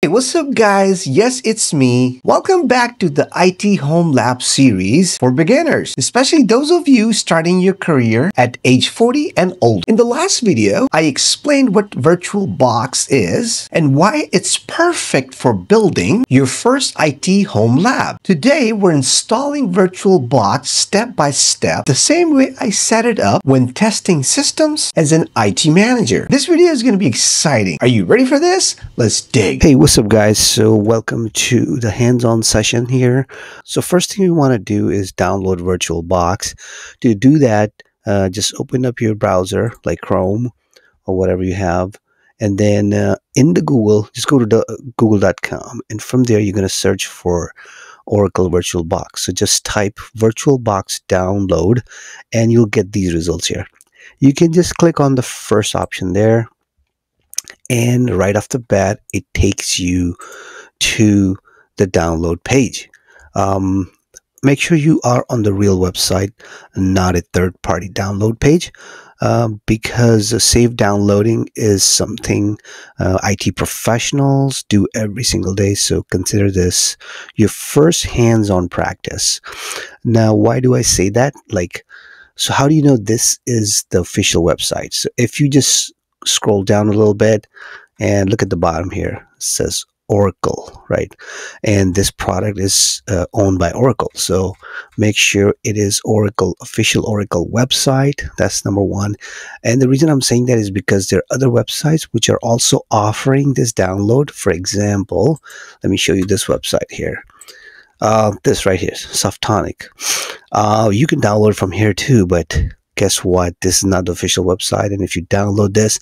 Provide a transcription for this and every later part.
Hey, what's up guys? Yes, it's me. Welcome back to the IT Home Lab series for beginners, especially those of you starting your career at age 40 and old. In the last video, I explained what VirtualBox is and why it's perfect for building your first IT home lab. Today, we're installing VirtualBox step by step, the same way I set it up when testing systems as an IT manager. This video is going to be exciting. Are you ready for this? Let's dig. Hey, what's up guys? So welcome to the hands-on session here. So first thing we want to do is download VirtualBox. To do that, uh, just open up your browser like Chrome or whatever you have. And then uh, in the Google, just go to the uh, google.com and from there you're going to search for Oracle VirtualBox. So just type VirtualBox download and you'll get these results here. You can just click on the first option there and right off the bat it takes you to the download page um, make sure you are on the real website not a third-party download page uh, because safe downloading is something uh, IT professionals do every single day. So consider this your first hands-on practice. Now, why do I say that? Like, so how do you know this is the official website? So if you just scroll down a little bit and look at the bottom here. It says Oracle, right? And this product is uh, owned by Oracle. So make sure it is Oracle, official Oracle website. That's number one. And the reason I'm saying that is because there are other websites which are also offering this download. For example, let me show you this website here. Uh, this right here, Softonic. Uh, you can download from here too, but guess what? This is not the official website. And if you download this,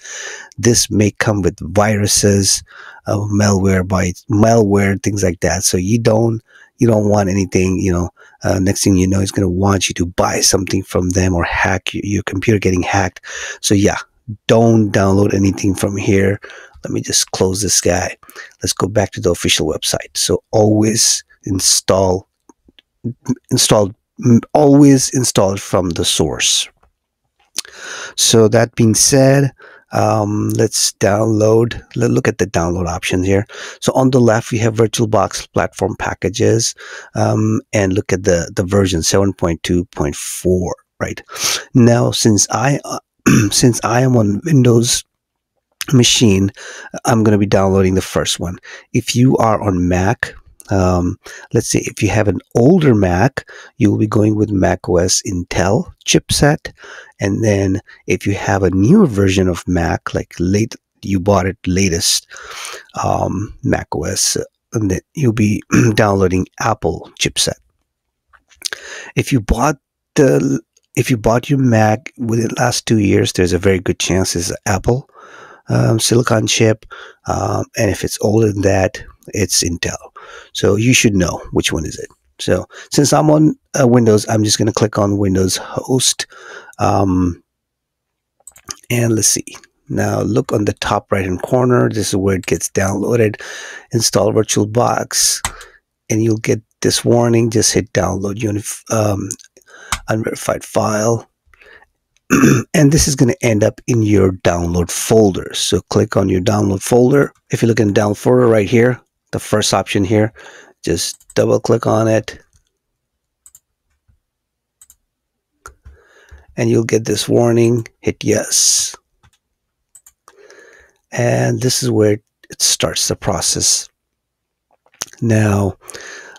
this may come with viruses, uh, malware, by malware, things like that. So you don't you don't want anything. You know, uh, next thing you know, it's going to want you to buy something from them or hack your, your computer getting hacked. So yeah, don't download anything from here. Let me just close this guy. Let's go back to the official website. So always install install always install from the source so that being said, um, let's download. Let's look at the download options here. So on the left, we have VirtualBox platform packages, um, and look at the the version 7.2.4. Right now, since I uh, since I am on Windows machine, I'm going to be downloading the first one. If you are on Mac, um, let's say if you have an older Mac, you will be going with Mac OS Intel chipset. And then if you have a newer version of Mac, like late, you bought it latest um, Mac OS, and then you'll be downloading Apple chipset. If you bought the if you bought your Mac within the last two years, there's a very good chance it's Apple um, silicon chip. Um, and if it's older than that, it's Intel. So you should know which one is it. So since I'm on uh, Windows, I'm just going to click on Windows host. Um, and let's see. Now look on the top right hand corner. This is where it gets downloaded. Install VirtualBox and you'll get this warning. Just hit download unif um, unverified file. and this is going to end up in your download folder. So click on your download folder. If you look in download folder right here, the first option here, just double click on it. And you'll get this warning, hit yes. And this is where it starts the process. Now,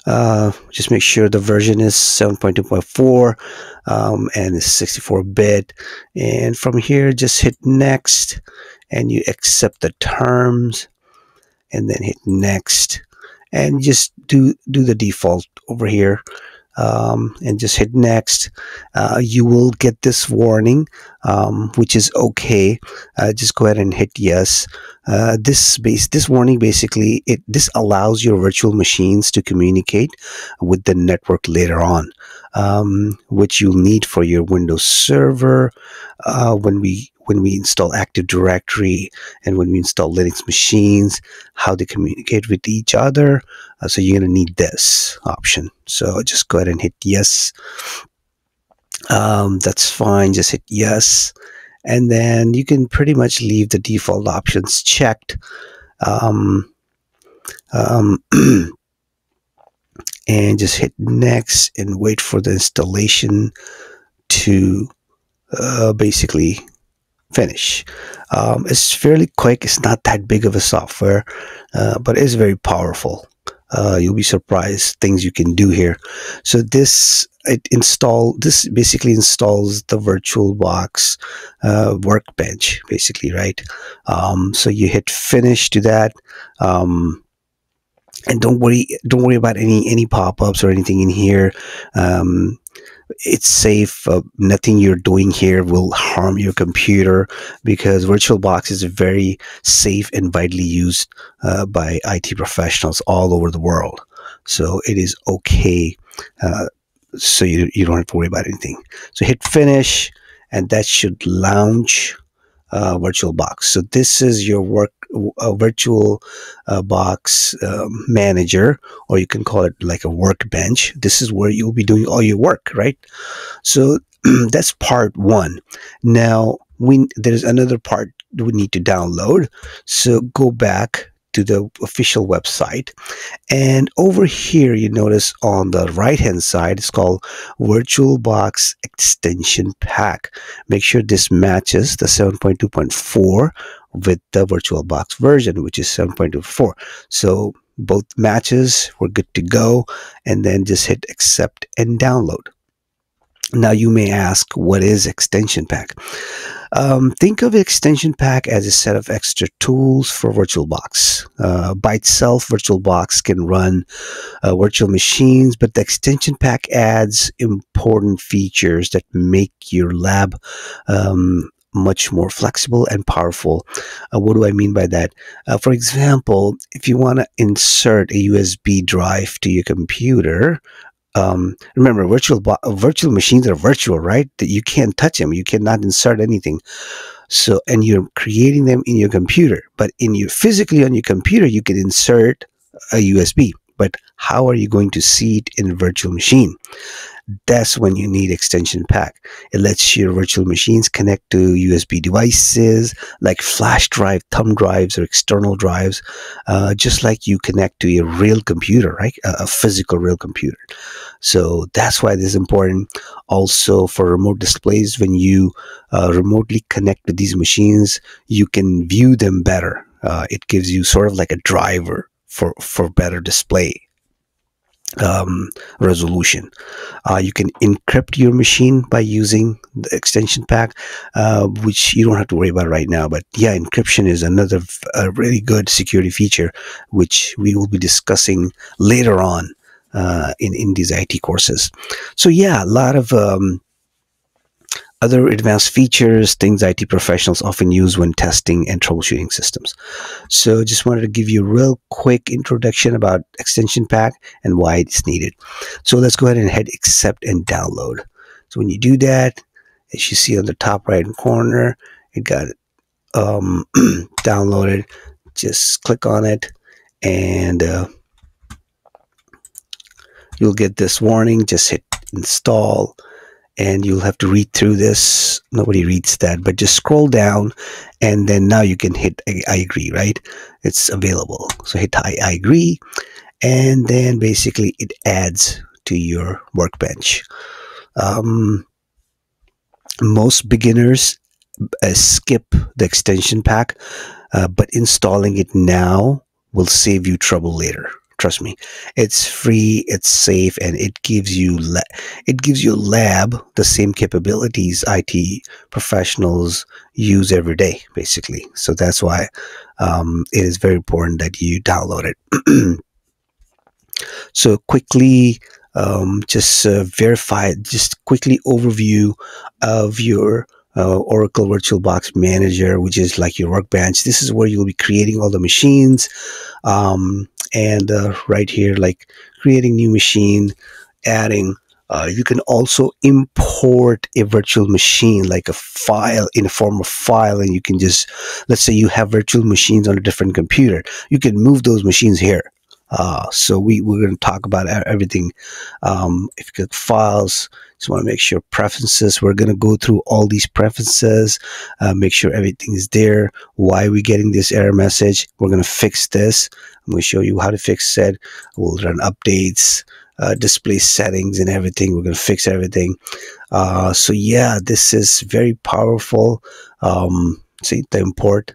uh, just make sure the version is 7.2.4 um, and it's 64 bit. And from here, just hit next and you accept the terms and then hit next. And just do do the default over here um, and just hit next. Uh, you will get this warning um, which is okay. Uh, just go ahead and hit yes. Uh, this base this warning basically it this allows your virtual machines to communicate with the network later on um, which you'll need for your Windows server. Uh, when we when we install Active Directory and when we install Linux machines, how they communicate with each other. Uh, so you're going to need this option. So just go ahead and hit yes. Um, that's fine. Just hit yes. And then you can pretty much leave the default options checked. Um, Um, and just hit next and wait for the installation to uh, basically finish. Um, it's fairly quick. It's not that big of a software, uh, but it's very powerful. Uh, you'll be surprised things you can do here. So this it install this basically installs the VirtualBox uh, workbench, basically, right? Um, so you hit finish to that. Um, and don't worry, don't worry about any any pop-ups or anything in here. Um, it's safe. Uh, nothing you're doing here will harm your computer because VirtualBox is very safe and widely used uh, by IT professionals all over the world. So it is okay. Uh, so you, you don't have to worry about anything. So hit finish and that should launch uh, VirtualBox. So this is your work a virtual uh, box um, manager, or you can call it like a workbench. This is where you'll be doing all your work, right? So that's part one. Now, we there's another part we need to download. So go back to the official website. And over here, you notice on the right hand side, it's called VirtualBox Extension Pack. Make sure this matches the 7.2.4 with the VirtualBox version, which is 7.24. So both matches, we're good to go. And then just hit accept and download. Now you may ask, what is extension pack? Um, think of extension pack as a set of extra tools for VirtualBox. Uh, by itself, VirtualBox can run uh, virtual machines, but the extension pack adds important features that make your lab um, much more flexible and powerful. Uh, what do I mean by that? Uh, for example, if you want to insert a USB drive to your computer, um, remember virtual virtual machines are virtual, right? That you can't touch them, you cannot insert anything. So, and you're creating them in your computer, but in your physically on your computer, you can insert a USB. But how are you going to see it in virtual machine? that's when you need extension pack. It lets your virtual machines connect to USB devices like flash drive, thumb drives, or external drives, uh, just like you connect to a real computer, right? A, a physical real computer. So that's why this is important. Also, for remote displays, when you uh, remotely connect to these machines, you can view them better. Uh, it gives you sort of like a driver for for better display um, resolution. Uh, you can encrypt your machine by using the extension pack, uh, which you don't have to worry about right now. But yeah, encryption is another a really good security feature, which we will be discussing later on uh, in in these IT courses. So yeah, a lot of um, other advanced features, things IT professionals often use when testing and troubleshooting systems. So just wanted to give you a real quick introduction about extension pack and why it's needed. So let's go ahead and hit accept and download. So when you do that, as you see on the top right corner, it got um, downloaded. Just click on it and uh, you'll get this warning. Just hit install and you'll have to read through this. Nobody reads that, but just scroll down and then now you can hit I, I agree, right? It's available. So hit I, I agree and then basically it adds to your workbench. Um, most beginners uh, skip the extension pack, uh, but installing it now will save you trouble later trust me it's free it's safe and it gives you la- it gives your lab the same capabilities IT professionals use every day basically. So that's why um, it is very important that you download it. So quickly um, just uh, verify just quickly overview of your uh, Oracle VirtualBox Manager, which is like your workbench. This is where you'll be creating all the machines. Um, and uh, right here, like creating new machine, adding. Uh, you can also import a virtual machine like a file in a form of file and you can just let's say you have virtual machines on a different computer you can move those machines here Uh, so we, we're going to talk about everything. Um, if you click files, just want to make sure preferences, we're going to go through all these preferences, uh, make sure everything is there. Why are we getting this error message? We're going to fix this. I'm going to show you how to fix it. We'll run updates, uh, display settings and everything. We're going to fix everything. Uh, so yeah, this is very powerful. Um, see the import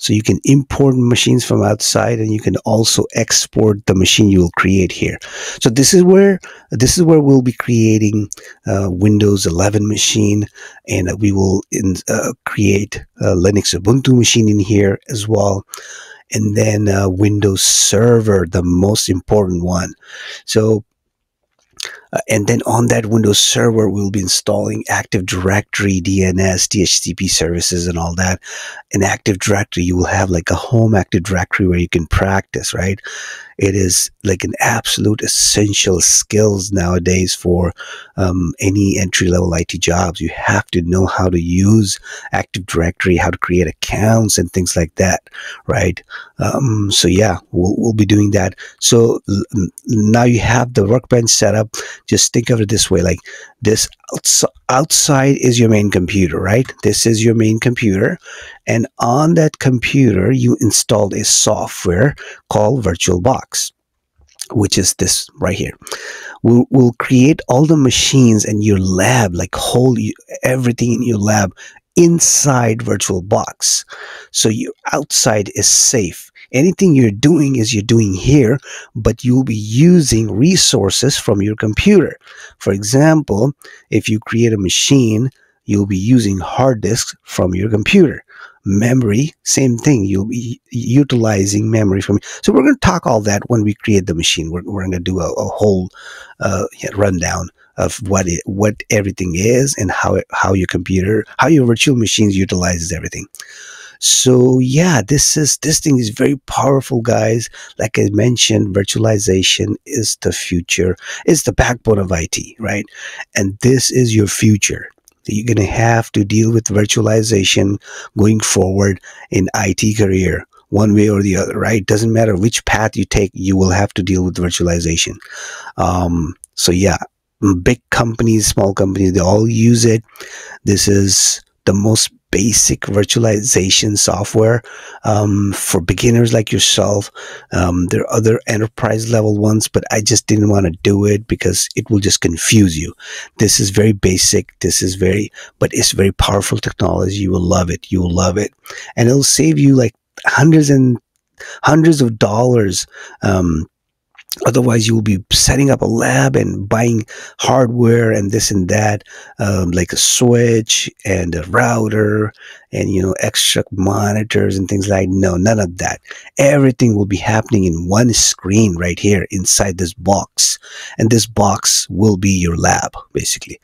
so you can import machines from outside and you can also export the machine you will create here. So this is where this is where we'll be creating uh, Windows 11 machine and we will in, uh, create Linux Ubuntu machine in here as well. And then uh, Windows Server, the most important one. So uh, and then on that Windows server, we'll be installing Active Directory, DNS, DHCP services, and all that. In Active Directory, you will have like a home Active Directory where you can practice, right? It is like an absolute essential skills nowadays for um, any entry level IT jobs. You have to know how to use Active Directory, how to create accounts, and things like that, right? Um, so yeah, we'll, we'll be doing that. So now you have the workbench set up. Just think of it this way: like this outside is your main computer, right? This is your main computer, and on that computer you installed a software called VirtualBox which is this right here. We'll, we'll create all the machines in your lab like whole everything in your lab inside VirtualBox. So your outside is safe. Anything you're doing is you're doing here but you'll be using resources from your computer. For example if you create a machine you'll be using hard disks from your computer memory same thing. You'll be utilizing memory from so we're going to talk all that when we create the machine. We're, we're going to do a, a whole uh, rundown of what it what everything is and how it, how your computer how your virtual machines utilizes everything. So yeah this is this thing is very powerful guys. Like i mentioned virtualization is the future. Is the backbone of it right? And this is your future you're going to have to deal with virtualization going forward in IT career one way or the other, right? Doesn't matter which path you take, you will have to deal with virtualization. Um, so yeah, big companies, small companies, they all use it. This is the most basic virtualization software um, for beginners like yourself. Um, there are other enterprise level ones, but I just didn't want to do it because it will just confuse you. This is very basic. This is very, but it's very powerful technology. You will love it. You will love it. And it'll save you like hundreds and hundreds of dollars um, Otherwise, you will be setting up a lab and buying hardware and this and that, um, like a switch and a router and you know extra monitors and things like no none of that. Everything will be happening in one screen right here inside this box and this box will be your lab basically.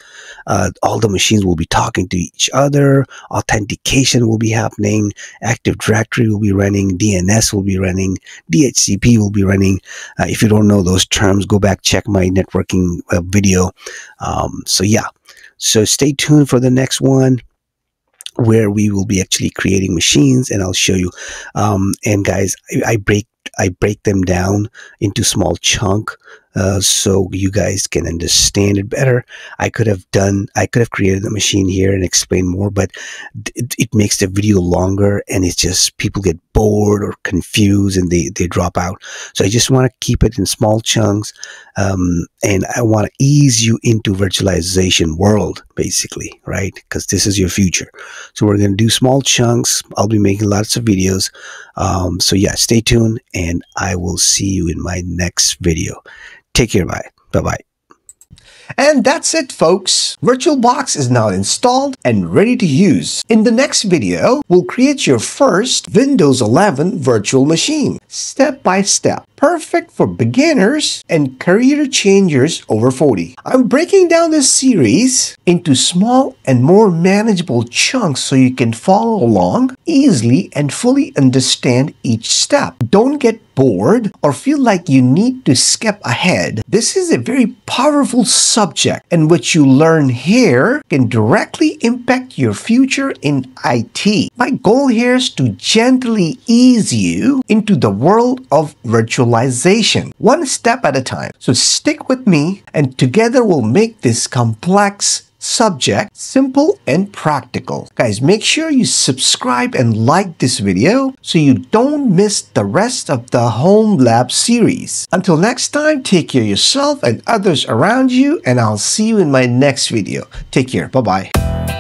Uh, all the machines will be talking to each other authentication will be happening active directory will be running dns will be running dhcp will be running. Uh, if you don't know those terms go back check my networking uh, video. Um, so yeah. So stay tuned for the next one where we will be actually creating machines and I'll show you. Um, and guys, I, I break I break them down into small chunk uh, so you guys can understand it better. I could have done, I could have created the machine here and explained more, but it, it makes the video longer and it's just people get bored or confused and they, they drop out. So I just want to keep it in small chunks. Um, and I want to ease you into virtualization world, basically, right? Because this is your future. So we're going to do small chunks. I'll be making lots of videos. Um, so yeah, stay tuned and I will see you in my next video. Take care. Bye. Bye bye. And that's it folks. VirtualBox is now installed and ready to use. In the next video, we'll create your first Windows 11 virtual machine, step by step. Perfect for beginners and career changers over 40. I'm breaking down this series into small and more manageable chunks so you can follow along easily and fully understand each step. Don't get bored or feel like you need to skip ahead, this is a very powerful subject and what you learn here can directly impact your future in IT. My goal here is to gently ease you into the world of virtualization, one step at a time. So stick with me and together we'll make this complex subject, simple and practical. Guys, make sure you subscribe and like this video so you don't miss the rest of the Home Lab series. Until next time, take care of yourself and others around you and I'll see you in my next video. Take care. Bye-bye.